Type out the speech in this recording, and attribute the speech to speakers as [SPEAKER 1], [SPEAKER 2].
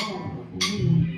[SPEAKER 1] Oh, mm -hmm.